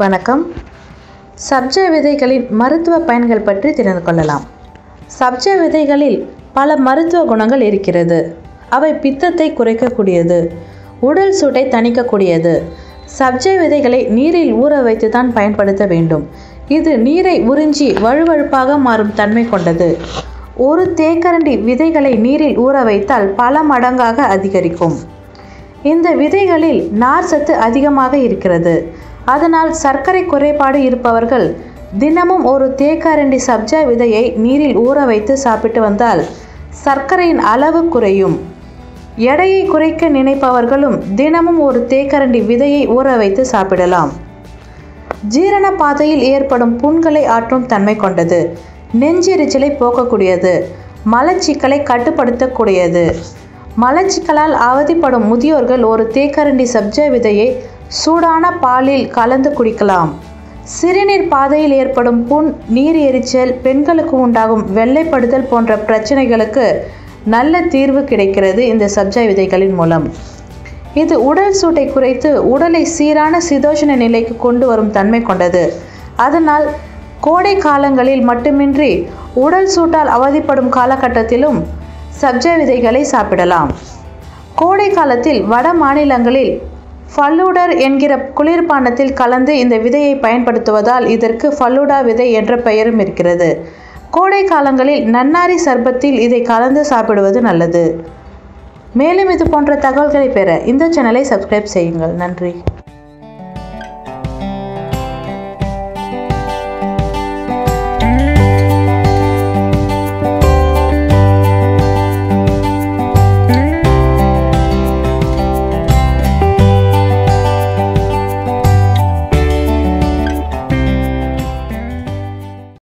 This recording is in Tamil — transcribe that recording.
வணக்கம். சப்ஜா விதைகளின் மருத்துவ பயன்கள் பற்றி தெரிந்து கொள்ளலாம். சப்ஜ விதைகளில் பல மருத்துவ குணங்கள் இருக்கிறது. அவை பித்தத்தை குறைக்கக்கூடியது உடல் சூட்டை தணிக்கக்கூடியது. சப்ஜ விதைகளை நீரில் ஊற வைத்து தான் பயன்படுத்த வேண்டும். இது நீரை உறிஞ்சி வழுவழுப்பாக மாறும் தன்மை கொண்டது. ஒரு தேக்கரண்டி விதைகளை நீரில் ஊற வைத்தால் பல மடங்காக அதிகரிக்கும். இந்த விதைகளில் நார் சத்து அதிகமாக இருக்கிறது. அதனால் சர்க்கரை குறைபாடு இருப்பவர்கள் தினமும் ஒரு தேக்கரண்டி சப்ஜா விதையை நீரில் ஊற வைத்து சாப்பிட்டு வந்தால் சர்க்கரையின் அளவு குறையும். எடையை குறைக்க நினைப்பவர்களும் தினமும் ஒரு தேக்கரண்டி விதையை ஊற வைத்து சாப்பிடலாம். ஜீரண பாதையில் ஏற்படும் புண்களை ஆற்றும் தன்மை கொண்டது. நெஞ்செரிச்சலை போக்கக்கூடியது. மலச்சிக்கலை கட்டுப்படுத்தக்கூடியது. மலச்சிக்கலால் அவதிப்படும் முதியோர்கள் ஒரு தேக்கரண்டி சப்ஜா விதையை சூடான பாலில் கலந்து குடிக்கலாம். சிறுநீர் பாதையில் ஏற்படும் புண் நீர் எரிச்சல் பெண்களுக்கு உண்டாகும் வெள்ளைப்படுதல் போன்ற பிரச்சனைகளுக்கு நல்ல தீர்வு கிடைக்கிறது இந்த சப்ஜா விதைகளின் மூலம். இது உடல் சூட்டை குறைத்து உடலை சீரான சிதோஷண நிலைக்கு கொண்டு வரும் தன்மை கொண்டது. அதனால் கோடை காலங்களில் மட்டுமின்றி உடல் சூட்டால் அவதிப்படும் காலகட்டத்திலும் சப்ஜா விதைகளை சாப்பிடலாம். கோடை காலத்தில் வட மாநிலங்களில் ஃபல்லூடர் என்கிற குளிர்பானத்தில் கலந்து இந்த விதையை பயன்படுத்துவதால் இதற்கு ஃபல்லூடா விதை என்ற பெயரும் இருக்கிறது. கோடை காலங்களில் நன்னாரி சர்பத்தில் இதை கலந்து சாப்பிடுவது நல்லது. மேலும் இது போன்ற தகவல்களை பெற இந்த சேனலை சப்ஸ்கிரைப் செய்யுங்கள். நன்றி.